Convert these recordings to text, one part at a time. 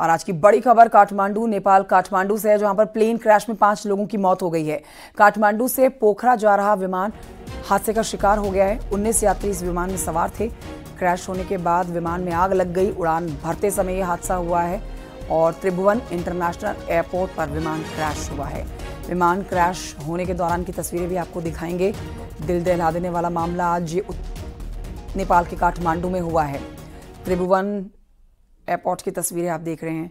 और आज की बड़ी खबर, काठमांडू, नेपाल। काठमांडू से है जहाँ पर प्लेन क्रैश में पाँच लोगों की मौत हो गई है। काठमांडू से पोखरा जा रहा विमान हादसे का शिकार हो गया है। 19 यात्री इस विमान में सवार थे। क्रैश होने के बाद विमान में आग लग गई, उड़ान भरते समय यह हादसा हुआ है और त्रिभुवन इंटरनेशनल एयरपोर्ट पर विमान क्रैश हुआ है। विमान क्रैश होने के दौरान की तस्वीरें भी आपको दिखाएँगे। दिल दहला देने वाला मामला आज ये नेपाल के काठमांडू में हुआ है। त्रिभुवन एयरपोर्ट की तस्वीरें आप देख रहे हैं।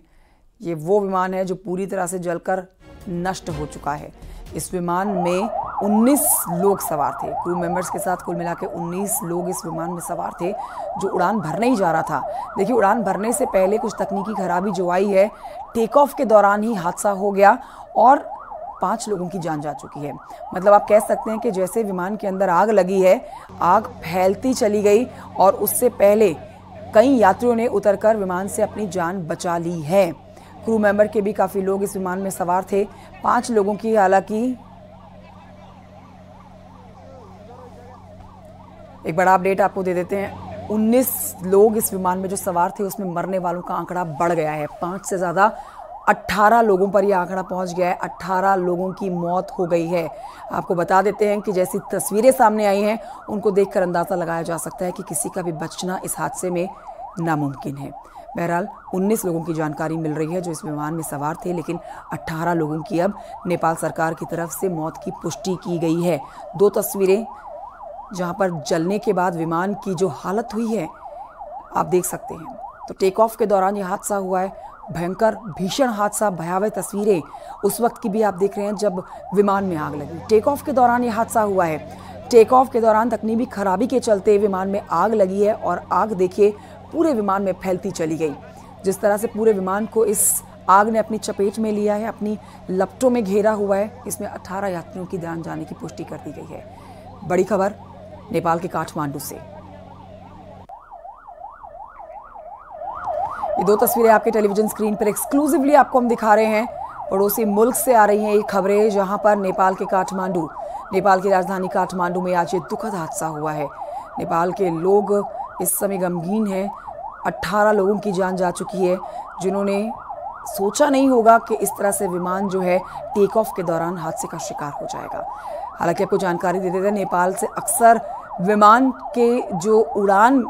ये वो विमान है जो पूरी तरह से जलकर नष्ट हो चुका है। इस विमान में 19 लोग सवार थे। क्रू मेंबर्स के साथ कुल मिला के 19 लोग इस विमान में सवार थे, जो उड़ान भरने ही जा रहा था। देखिए, उड़ान भरने से पहले कुछ तकनीकी खराबी जो आई है टेक ऑफ़ के दौरान ही हादसा हो गया और पाँच लोगों की जान जा चुकी है। मतलब आप कह सकते हैं कि जैसे विमान के अंदर आग लगी है, आग फैलती चली गई और उससे पहले कई यात्रियों ने उतरकर विमान से अपनी जान बचा ली है। क्रू मेंबर के भी काफ़ी लोग इस विमान में सवार थे। पाँच लोगों की हालाँकि एक बड़ा अपडेट आपको दे देते हैं। 19 लोग इस विमान में जो सवार थे, उसमें मरने वालों का आंकड़ा बढ़ गया है। पाँच से ज़्यादा 18 लोगों पर यह आंकड़ा पहुँच गया है। 18 लोगों की मौत हो गई है। आपको बता देते हैं कि जैसी तस्वीरें सामने आई हैं, उनको देखकर अंदाज़ा लगाया जा सकता है कि किसी का भी बचना इस हादसे में नामुमकिन है। बहरहाल 19 लोगों की जानकारी मिल रही है जो इस विमान में सवार थे, लेकिन 18 लोगों की अब नेपाल सरकार की तरफ़ से मौत की पुष्टि की गई है। दो तस्वीरें, जहाँ पर जलने के बाद विमान की जो हालत हुई है, आप देख सकते हैं। तो टेक ऑफ़ के दौरान ये हादसा हुआ है। भयंकर, भीषण हादसा, भयावह तस्वीरें। उस वक्त की भी आप देख रहे हैं जब विमान में आग लगी। टेक ऑफ़ के दौरान ये हादसा हुआ है। टेक ऑफ़ के दौरान तकनीकी खराबी के चलते विमान में आग लगी है और आग देखिए पूरे विमान में फैलती चली गई। जिस तरह से पूरे विमान को इस आग ने अपनी चपेट में लिया है, अपनी लपटों में घेरा हुआ है, इसमें 18 यात्रियों की जान जाने की पुष्टि कर दी गई है। बड़ी खबर, नेपाल के काठमांडू से। ये दो तस्वीरें आपके टेलीविज़न स्क्रीन पर एक्सक्लूसिवली आपको हम दिखा रहे हैं। पड़ोसी मुल्क से आ रही हैं ये खबरें, जहाँ पर नेपाल के काठमांडू, नेपाल की राजधानी काठमांडू में आज ये दुखद हादसा हुआ है। नेपाल के लोग इस समय गमगीन है। 18 लोगों की जान जा चुकी है, जिन्होंने सोचा नहीं होगा कि इस तरह से विमान जो है टेक ऑफ़ के दौरान हादसे का शिकार हो जाएगा। हालाँकि आपको जानकारी दे देते हैं, नेपाल से अक्सर विमान के जो उड़ान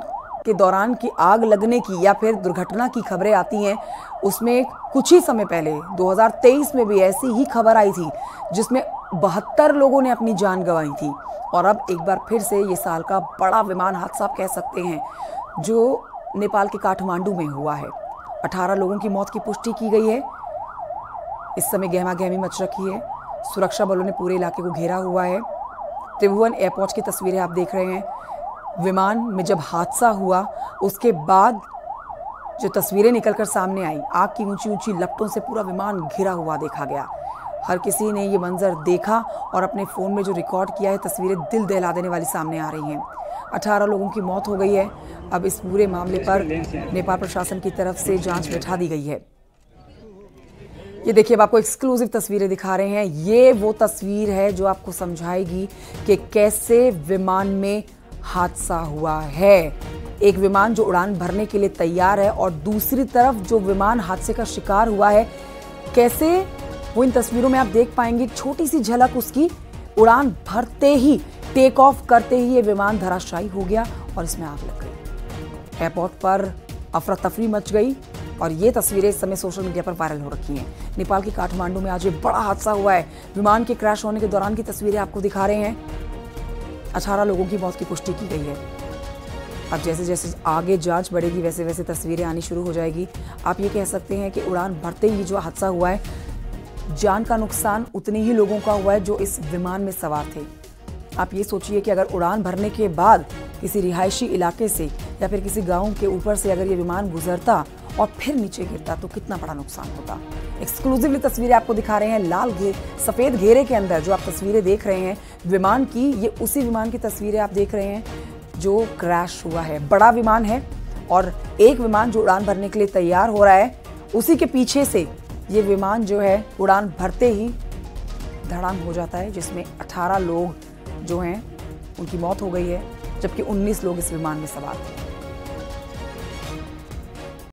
के दौरान की आग लगने की या फिर दुर्घटना की खबरें आती हैं, उसमें कुछ ही समय पहले 2023 में भी ऐसी ही खबर आई थी, जिसमें बहत्तर लोगों ने अपनी जान गंवाई थी। और अब एक बार फिर से ये साल का बड़ा विमान हादसा कह सकते हैं, जो नेपाल के काठमांडू में हुआ है। 18 लोगों की मौत की पुष्टि की गई है। इस समय गहमा गहमी मच रखी है। सुरक्षा बलों ने पूरे इलाके को घेरा हुआ है। त्रिभुवन एयरपोर्ट की तस्वीरें आप देख रहे हैं। विमान में जब हादसा हुआ, उसके बाद जो तस्वीरें निकलकर सामने आई, आग की ऊँची ऊँची लपटों से पूरा विमान घिरा हुआ देखा गया। हर किसी ने ये मंजर देखा और अपने फ़ोन में जो रिकॉर्ड किया है, तस्वीरें दिल दहला देने वाली सामने आ रही हैं। अठारह लोगों की मौत हो गई है। अब इस पूरे मामले पर नेपाल प्रशासन की तरफ़ से जाँच बैठा दी गई है। ये देखिए, अब आपको एक्सक्लूसिव तस्वीरें दिखा रहे हैं। ये वो तस्वीर है जो आपको समझाएगी कि कैसे विमान में हादसा हुआ है। एक विमान जो उड़ान भरने के लिए तैयार है और दूसरी तरफ़ जो विमान हादसे का शिकार हुआ है, कैसे वो इन तस्वीरों में आप देख पाएँगे छोटी सी झलक उसकी उड़ान भरते ही टेक ऑफ़ करते ही ये विमान धराशायी हो गया और इसमें आग लग गई। एयरपोर्ट पर अफरा तफरी मच गई और ये तस्वीरें इस समय सोशल मीडिया पर वायरल हो रखी हैं। नेपाल के काठमांडू में आज ये बड़ा हादसा हुआ है। विमान के क्रैश होने के दौरान की तस्वीरें आपको दिखा रहे हैं। अठारह लोगों की मौत की पुष्टि की गई है। अब जैसे जैसे आगे जाँच बढ़ेगी, वैसे वैसे तस्वीरें आनी शुरू हो जाएगी। आप ये कह सकते हैं कि उड़ान भरते ही जो हादसा हुआ है, जान का नुकसान उतने ही लोगों का हुआ है जो इस विमान में सवार थे। आप ये सोचिए कि अगर उड़ान भरने के बाद किसी रिहायशी इलाके से या फिर किसी गाँव के ऊपर से अगर ये विमान गुजरता और फिर नीचे गिरता तो कितना बड़ा नुकसान होता। एक्सक्लूसिवली तस्वीरें आपको दिखा रहे हैं लाल घे, सफ़ेद घेरे के अंदर जो आप तस्वीरें देख रहे हैं। विमान की, ये उसी विमान की तस्वीरें आप देख रहे हैं जो क्रैश हुआ है। बड़ा विमान है और एक विमान जो उड़ान भरने के लिए तैयार हो रहा है, उसी के पीछे से ये विमान जो है, उड़ान भरते ही धड़ाम हो जाता है, जिसमें 18 लोग जो हैं, उनकी मौत हो गई है, जबकि 19 लोग इस विमान में सवार थे।